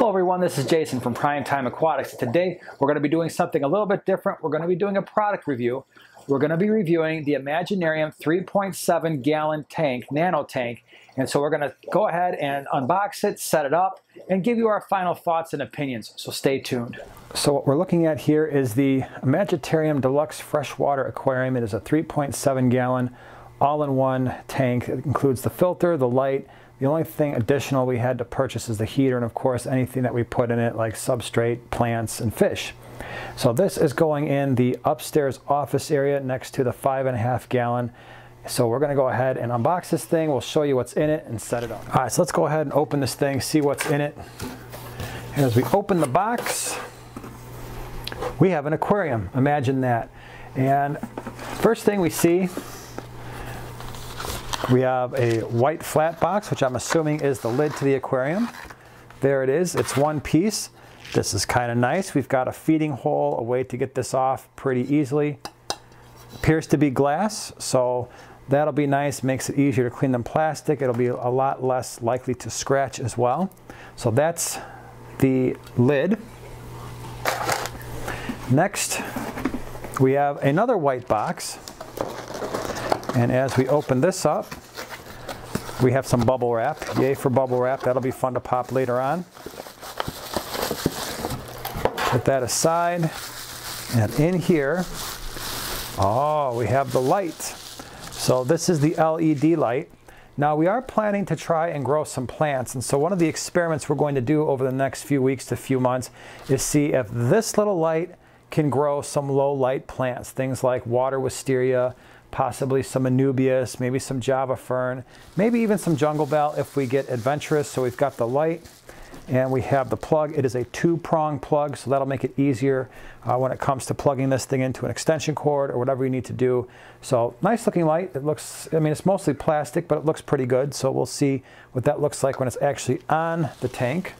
Hello everyone, this is Jason from Prime Time Aquatics. Today we're going to be doing something a little bit different. We're going to be doing a product review. We're going to be reviewing the Imagitarium 3.7 gallon tank, nano tank. And so we're going to go ahead and unbox it, set it up, and give you our final thoughts and opinions. So stay tuned. So what we're looking at here is the Imagitarium Deluxe Freshwater Aquarium. It is a 3.7 gallon all-in-one tank. It includes the filter, the light, the only thing additional we had to purchase is the heater and of course anything that we put in it like substrate, plants, and fish. So this is going in the upstairs office area next to the five and a half gallon. So we're gonna go ahead and unbox this thing. We'll show you what's in it and set it up. All right, so let's go ahead and open this thing, see what's in it. As we open the box, we have an aquarium, imagine that. And first thing we see we have a white flat box, which I'm assuming is the lid to the aquarium. There it is, it's one piece. This is kind of nice. We've got a feeding hole, a way to get this off pretty easily. Appears to be glass, so that'll be nice, makes it easier to clean than plastic. It'll be a lot less likely to scratch as well. So that's the lid. Next, we have another white box. And as we open this up, we have some bubble wrap. Yay for bubble wrap. That'll be fun to pop later on. Put that aside. And in here, oh, we have the light. So this is the LED light. Now we are planning to try and grow some plants. And so one of the experiments we're going to do over the next few weeks to few months is see if this little light can grow some low light plants, things like water wisteria, possibly some Anubias, maybe some Java Fern, maybe even some Jungle Val if we get adventurous. So we've got the light and we have the plug. It is a two-prong plug, so that'll make it easier uh, when it comes to plugging this thing into an extension cord or whatever you need to do. So nice looking light. It looks, I mean, it's mostly plastic, but it looks pretty good. So we'll see what that looks like when it's actually on the tank.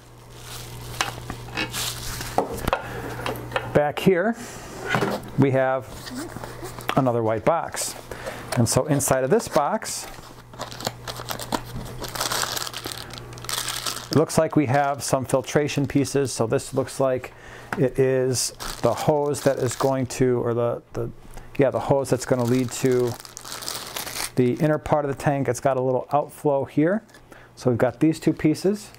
Back here, we have another white box. And so inside of this box, it looks like we have some filtration pieces. So this looks like it is the hose that is going to, or the, the yeah, the hose that's going to lead to the inner part of the tank. It's got a little outflow here. So we've got these two pieces.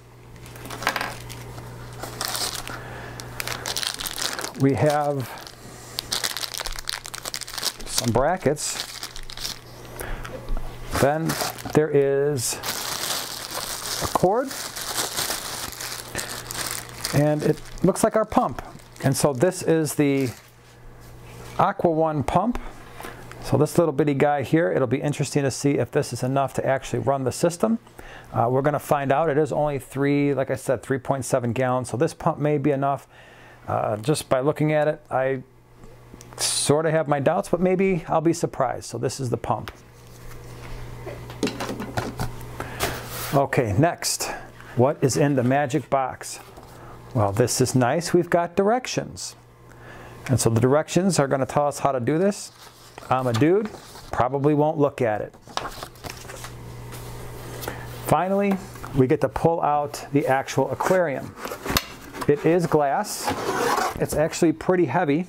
We have some brackets then there is a cord and it looks like our pump. And so this is the Aqua One pump. So this little bitty guy here, it'll be interesting to see if this is enough to actually run the system. Uh, we're going to find out. It is only three, like I said, 3.7 gallons. So this pump may be enough. Uh, just by looking at it, I sort of have my doubts, but maybe I'll be surprised. So this is the pump. Okay, next, what is in the magic box? Well, this is nice. We've got directions. And so the directions are going to tell us how to do this. I'm a dude, probably won't look at it. Finally, we get to pull out the actual aquarium. It is glass. It's actually pretty heavy.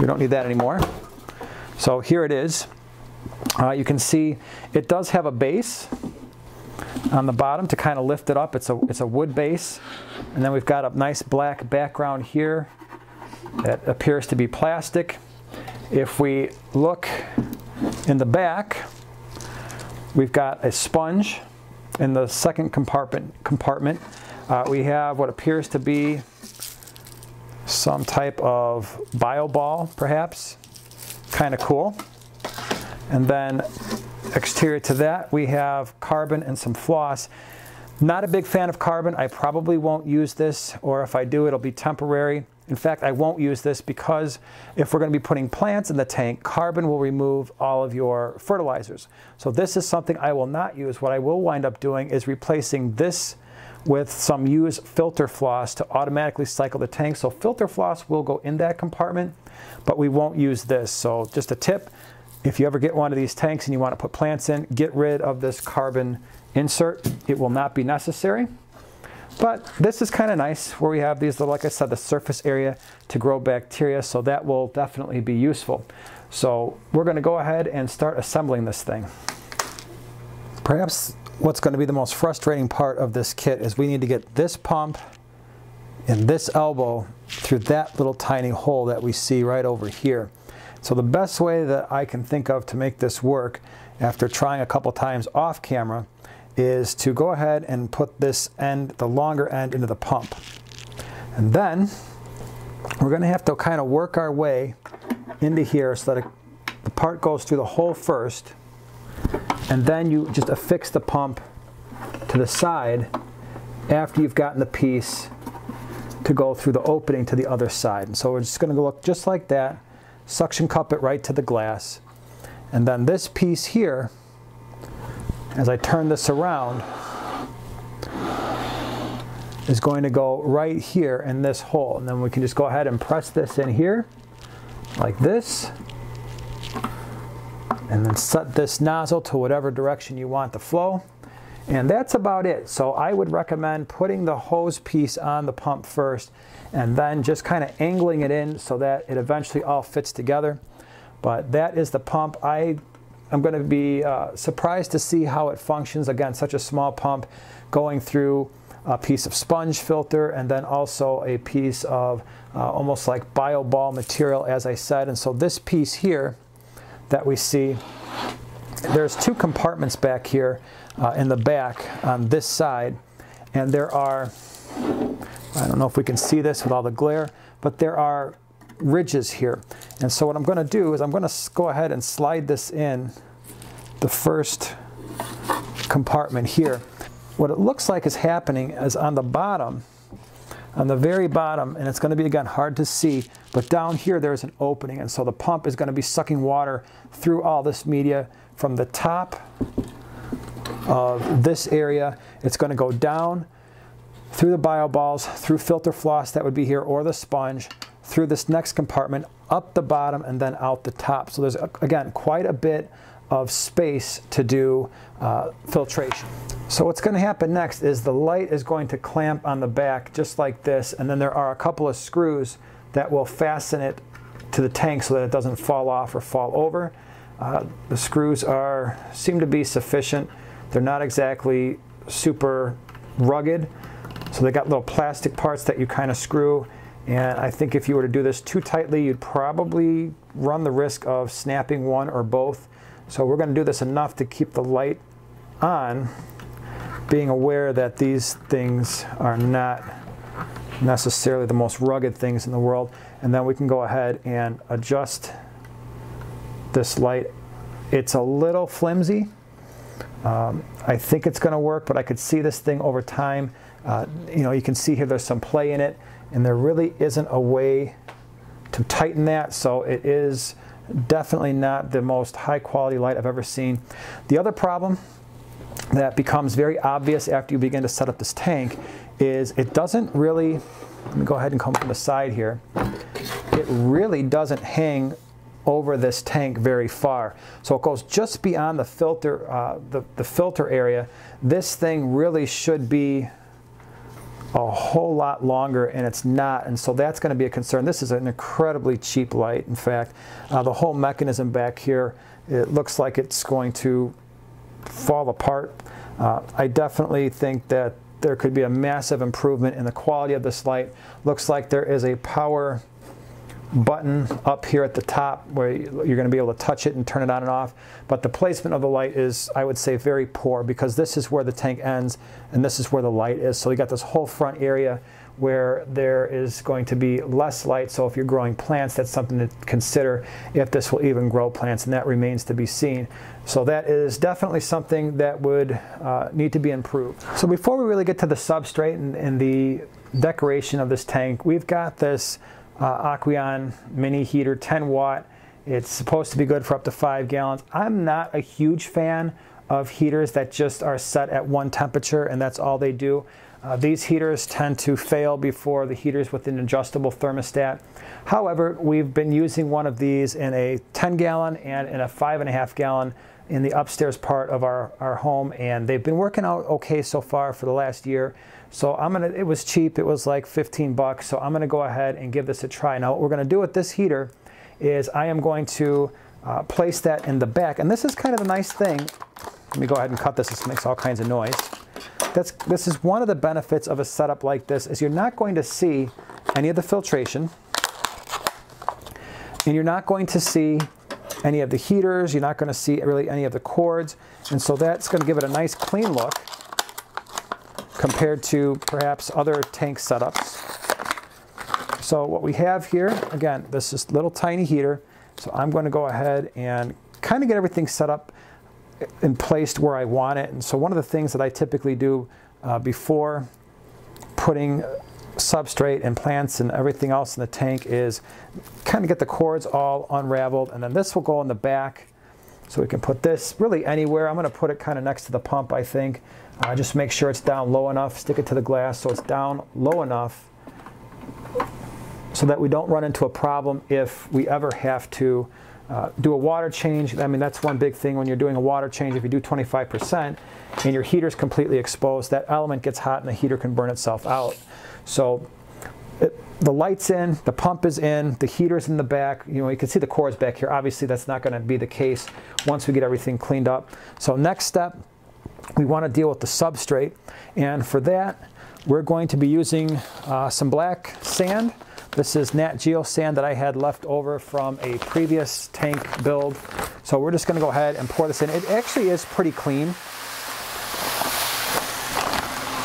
We don't need that anymore. So here it is. Uh, you can see it does have a base on the bottom to kind of lift it up. It's a, it's a wood base. And then we've got a nice black background here that appears to be plastic. If we look in the back, we've got a sponge. In the second compartment, compartment uh, we have what appears to be some type of bio ball, perhaps. Kind of cool. And then Exterior to that, we have carbon and some floss. Not a big fan of carbon. I probably won't use this, or if I do, it'll be temporary. In fact, I won't use this because if we're going to be putting plants in the tank, carbon will remove all of your fertilizers. So this is something I will not use. What I will wind up doing is replacing this with some used filter floss to automatically cycle the tank. So filter floss will go in that compartment, but we won't use this. So just a tip, if you ever get one of these tanks and you want to put plants in, get rid of this carbon insert. It will not be necessary. But this is kind of nice where we have these little, like I said, the surface area to grow bacteria, so that will definitely be useful. So we're going to go ahead and start assembling this thing. Perhaps what's going to be the most frustrating part of this kit is we need to get this pump and this elbow through that little tiny hole that we see right over here. So the best way that I can think of to make this work after trying a couple times off camera is to go ahead and put this end, the longer end, into the pump. And then we're going to have to kind of work our way into here so that it, the part goes through the hole first and then you just affix the pump to the side after you've gotten the piece to go through the opening to the other side. And so we're just going to look just like that, suction cup it right to the glass. And then this piece here, as I turn this around, is going to go right here in this hole. And then we can just go ahead and press this in here like this. And then set this nozzle to whatever direction you want the flow. And that's about it. So I would recommend putting the hose piece on the pump first and then just kind of angling it in so that it eventually all fits together. But that is the pump. I am going to be uh, surprised to see how it functions. Again, such a small pump going through a piece of sponge filter and then also a piece of uh, almost like bio ball material as I said. And so this piece here that we see, there's two compartments back here uh, in the back on this side. And there are, I don't know if we can see this with all the glare, but there are ridges here. And so what I'm going to do is I'm going to go ahead and slide this in the first compartment here. What it looks like is happening is on the bottom, on the very bottom, and it's going to be again hard to see, but down here there's an opening and so the pump is going to be sucking water through all this media from the top of this area. It's going to go down through the bio balls, through filter floss that would be here, or the sponge, through this next compartment, up the bottom, and then out the top. So there's, again, quite a bit of space to do uh, filtration. So what's going to happen next is the light is going to clamp on the back just like this, and then there are a couple of screws that will fasten it to the tank so that it doesn't fall off or fall over. Uh, the screws are seem to be sufficient. They're not exactly super rugged, so they got little plastic parts that you kind of screw. And I think if you were to do this too tightly, you'd probably run the risk of snapping one or both. So we're going to do this enough to keep the light on, being aware that these things are not necessarily the most rugged things in the world. And then we can go ahead and adjust this light. It's a little flimsy. Um, I think it's going to work, but I could see this thing over time. Uh, you know, you can see here there's some play in it, and there really isn't a way to tighten that, so it is definitely not the most high quality light I've ever seen. The other problem that becomes very obvious after you begin to set up this tank is it doesn't really, let me go ahead and come from the side here, it really doesn't hang over this tank very far. So it goes just beyond the filter, uh, the, the filter area. This thing really should be a whole lot longer and it's not and so that's going to be a concern. This is an incredibly cheap light in fact. Uh, the whole mechanism back here it looks like it's going to fall apart. Uh, I definitely think that there could be a massive improvement in the quality of this light. Looks like there is a power button up here at the top where you're going to be able to touch it and turn it on and off. But the placement of the light is, I would say, very poor because this is where the tank ends and this is where the light is. So you got this whole front area where there is going to be less light. So if you're growing plants, that's something to consider if this will even grow plants, and that remains to be seen. So that is definitely something that would uh, need to be improved. So before we really get to the substrate and, and the decoration of this tank, we've got this uh, Aqueon mini heater, 10 watt. It's supposed to be good for up to five gallons. I'm not a huge fan of heaters that just are set at one temperature and that's all they do. Uh, these heaters tend to fail before the heaters with an adjustable thermostat. However, we've been using one of these in a 10 gallon and in a five and a half gallon in the upstairs part of our, our home and they've been working out okay so far for the last year. So I'm gonna, it was cheap, it was like 15 bucks. So I'm gonna go ahead and give this a try. Now what we're gonna do with this heater is I am going to uh, place that in the back. And this is kind of a nice thing. Let me go ahead and cut this, this makes all kinds of noise. That's, this is one of the benefits of a setup like this is you're not going to see any of the filtration and you're not going to see any of the heaters, you're not going to see really any of the cords, and so that's going to give it a nice clean look compared to perhaps other tank setups. So what we have here, again, this is little tiny heater, so I'm going to go ahead and kind of get everything set up and placed where I want it. And so one of the things that I typically do uh, before putting substrate and plants and everything else in the tank is kind of get the cords all unraveled and then this will go in the back so we can put this really anywhere. I'm going to put it kind of next to the pump I think. Uh, just make sure it's down low enough, stick it to the glass so it's down low enough so that we don't run into a problem if we ever have to uh, do a water change. I mean, that's one big thing when you're doing a water change. If you do 25% and your heater's completely exposed, that element gets hot and the heater can burn itself out. So it, the light's in, the pump is in, the heater's in the back. You know, you can see the cords back here. Obviously, that's not going to be the case once we get everything cleaned up. So next step, we want to deal with the substrate. And for that, we're going to be using uh, some black sand. This is Nat Geo sand that I had left over from a previous tank build. So we're just going to go ahead and pour this in. It actually is pretty clean.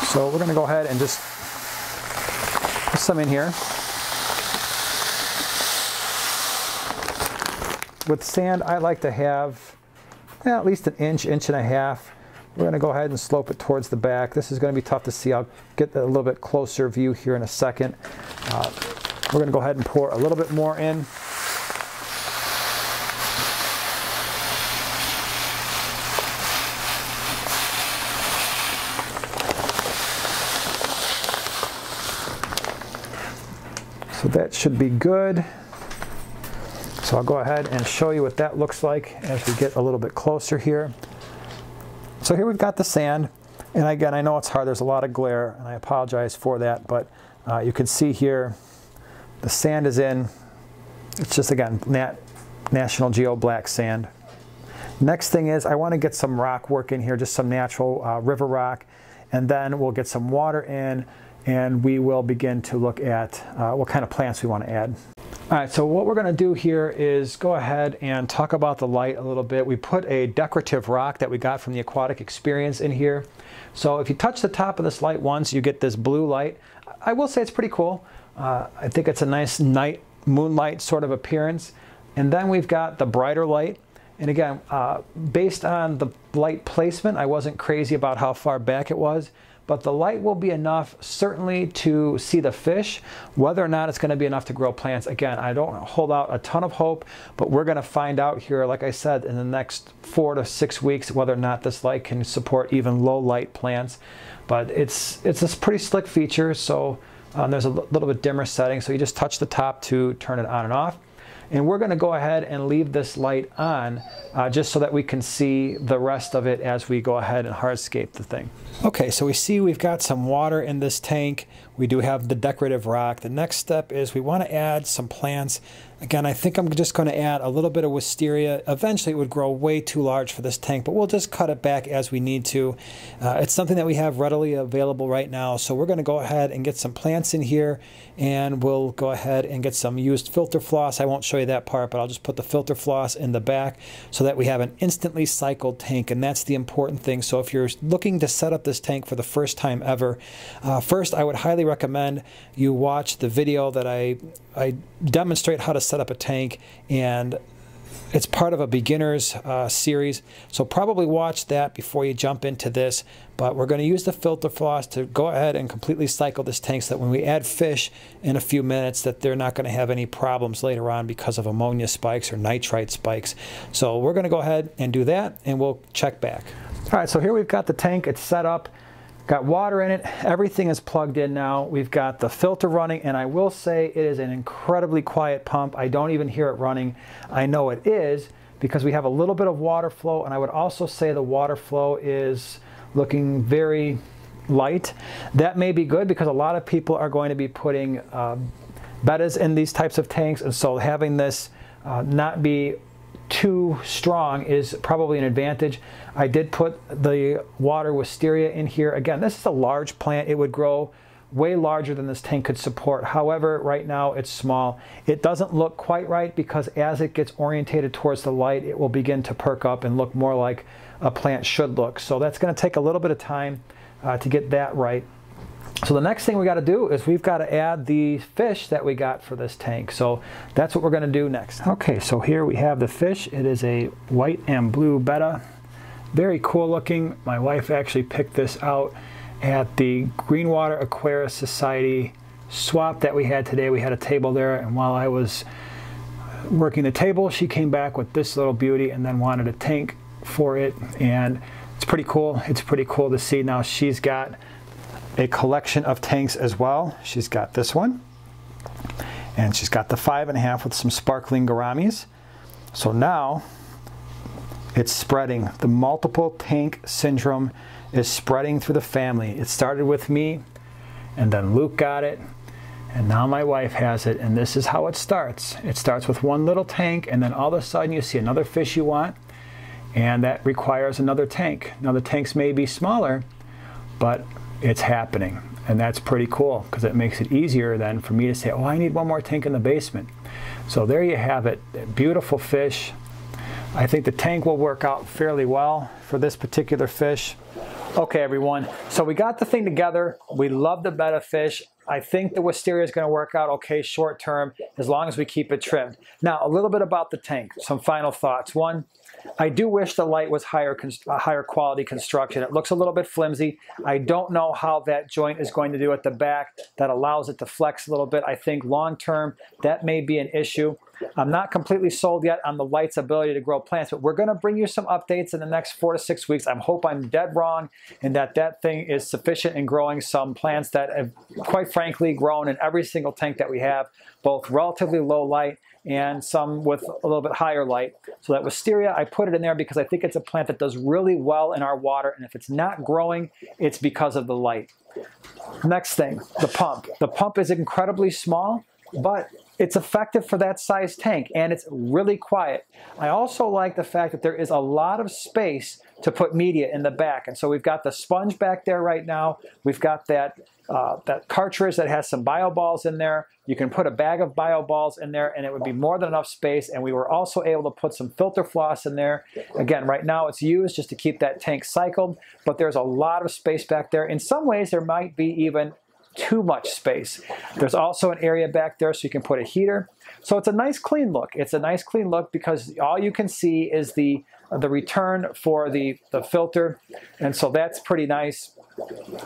So we're going to go ahead and just put some in here. With sand, I like to have at least an inch, inch and a half. We're going to go ahead and slope it towards the back. This is going to be tough to see. I'll get a little bit closer view here in a second. Uh, we're going to go ahead and pour a little bit more in. So that should be good. So I'll go ahead and show you what that looks like as we get a little bit closer here. So here we've got the sand. And again, I know it's hard, there's a lot of glare, and I apologize for that, but uh, you can see here the sand is in. It's just, again, Nat, National Geo black sand. Next thing is I want to get some rock work in here, just some natural uh, river rock, and then we'll get some water in and we will begin to look at uh, what kind of plants we want to add. All right, so what we're going to do here is go ahead and talk about the light a little bit. We put a decorative rock that we got from the Aquatic Experience in here. So if you touch the top of this light once, you get this blue light. I will say it's pretty cool. Uh, I think it's a nice night moonlight sort of appearance. And then we've got the brighter light. And again, uh, based on the light placement, I wasn't crazy about how far back it was but the light will be enough certainly to see the fish. Whether or not it's going to be enough to grow plants, again, I don't hold out a ton of hope, but we're going to find out here, like I said, in the next four to six weeks, whether or not this light can support even low light plants. But it's, it's a pretty slick feature, so um, there's a little bit dimmer setting, so you just touch the top to turn it on and off. And we're going to go ahead and leave this light on uh, just so that we can see the rest of it as we go ahead and hardscape the thing. Okay, so we see we've got some water in this tank. We do have the decorative rock. The next step is we want to add some plants Again, I think I'm just going to add a little bit of wisteria. Eventually, it would grow way too large for this tank, but we'll just cut it back as we need to. Uh, it's something that we have readily available right now, so we're going to go ahead and get some plants in here, and we'll go ahead and get some used filter floss. I won't show you that part, but I'll just put the filter floss in the back so that we have an instantly cycled tank, and that's the important thing. So if you're looking to set up this tank for the first time ever, uh, first, I would highly recommend you watch the video that I, I demonstrate how to set up a tank and it's part of a beginner's uh, series, so probably watch that before you jump into this. But we're going to use the filter floss to go ahead and completely cycle this tank so that when we add fish in a few minutes that they're not going to have any problems later on because of ammonia spikes or nitrite spikes. So we're going to go ahead and do that and we'll check back. All right, so here we've got the tank. It's set up. Got water in it. Everything is plugged in now. We've got the filter running, and I will say it is an incredibly quiet pump. I don't even hear it running. I know it is because we have a little bit of water flow and I would also say the water flow is looking very light. That may be good because a lot of people are going to be putting um, bettas in these types of tanks and so having this uh, not be too strong is probably an advantage. I did put the water wisteria in here. Again, this is a large plant. It would grow way larger than this tank could support. However, right now it's small. It doesn't look quite right because as it gets orientated towards the light, it will begin to perk up and look more like a plant should look. So that's gonna take a little bit of time uh, to get that right. So the next thing we got to do is we've got to add the fish that we got for this tank. So that's what we're going to do next. Okay, so here we have the fish. It is a white and blue betta. Very cool looking. My wife actually picked this out at the Greenwater Aquarius Society swap that we had today. We had a table there and while I was working the table, she came back with this little beauty and then wanted a tank for it. And it's pretty cool. It's pretty cool to see now she's got a collection of tanks as well. She's got this one, and she's got the five and a half with some sparkling gouramis. So now it's spreading. The multiple tank syndrome is spreading through the family. It started with me, and then Luke got it, and now my wife has it, and this is how it starts. It starts with one little tank, and then all of a sudden you see another fish you want, and that requires another tank. Now the tanks may be smaller, but it's happening. And that's pretty cool because it makes it easier then for me to say, oh, I need one more tank in the basement. So there you have it. Beautiful fish. I think the tank will work out fairly well for this particular fish. Okay, everyone. So we got the thing together. We love the betta fish. I think the wisteria is going to work out okay short term as long as we keep it trimmed. Now, a little bit about the tank. Some final thoughts. One, I do wish the light was higher, uh, higher quality construction. It looks a little bit flimsy. I don't know how that joint is going to do at the back that allows it to flex a little bit. I think long term that may be an issue. I'm not completely sold yet on the light's ability to grow plants, but we're going to bring you some updates in the next four to six weeks. I hope I'm dead wrong and that that thing is sufficient in growing some plants that have, quite frankly, grown in every single tank that we have, both relatively low light and some with a little bit higher light. So that wisteria, I put it in there because I think it's a plant that does really well in our water, and if it's not growing, it's because of the light. Next thing, the pump. The pump is incredibly small, but it's effective for that size tank and it's really quiet. I also like the fact that there is a lot of space to put media in the back. And so we've got the sponge back there right now. We've got that, uh, that cartridge that has some bio balls in there. You can put a bag of bio balls in there and it would be more than enough space. And we were also able to put some filter floss in there. Again, right now it's used just to keep that tank cycled, but there's a lot of space back there. In some ways, there might be even too much space. There's also an area back there so you can put a heater. So it's a nice clean look. It's a nice clean look because all you can see is the the return for the, the filter. And so that's pretty nice.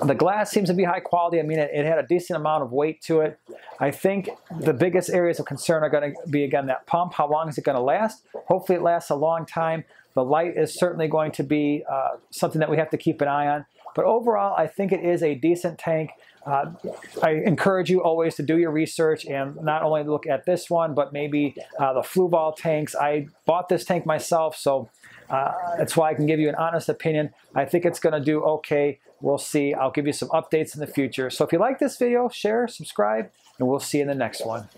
The glass seems to be high quality. I mean, it, it, had a decent amount of weight to it. I think the biggest areas of concern are going to be, again, that pump. How long is it going to last? Hopefully it lasts a long time. The light is certainly going to be uh, something that we have to keep an eye on. But overall, I think it is a decent tank. Uh, I encourage you always to do your research and not only look at this one, but maybe uh, the Fluval tanks. I bought this tank myself, so uh, that's why I can give you an honest opinion. I think it's going to do okay. We'll see. I'll give you some updates in the future. So if you like this video, share, subscribe, and we'll see you in the next one.